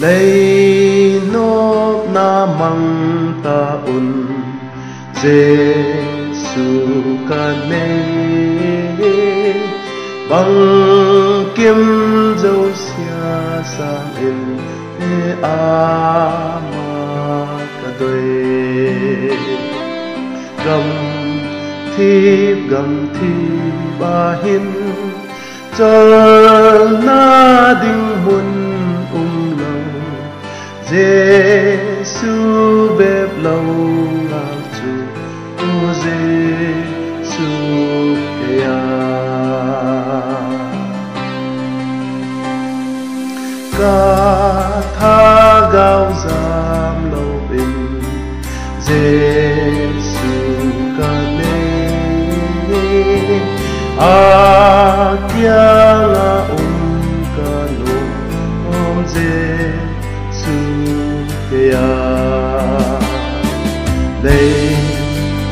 lấy nốt na măng ta un Giêsu ca nê. Bằng kiếm dấu xia sang in e a ma ca đôi gầm thi gầm thi ba hin chờ na đinh muôn Giêsu bếp lâu lao chủ ô Giêsu kia ca tha gạo giam lâu bình. Giêsu ca nê a kia là ông ca nô om Giêsu ya đây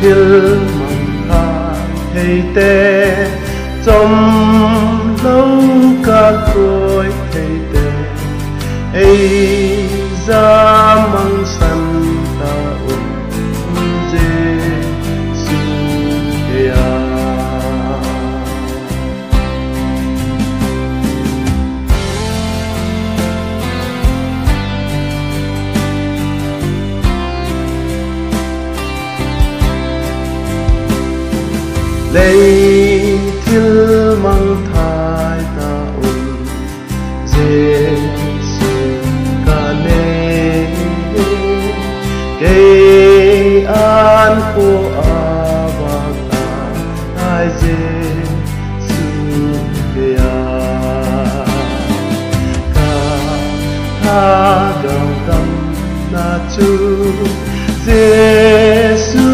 thiên mong ta thấy tê, trong lâu ca cõi thấy tê. Ấy ra lấy thiên mang thai ta ôn Giêsu ca nê. Cây an của Abba ta hai Giêsu kia ca tha gạo tâm na chu Giêsu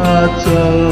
अचल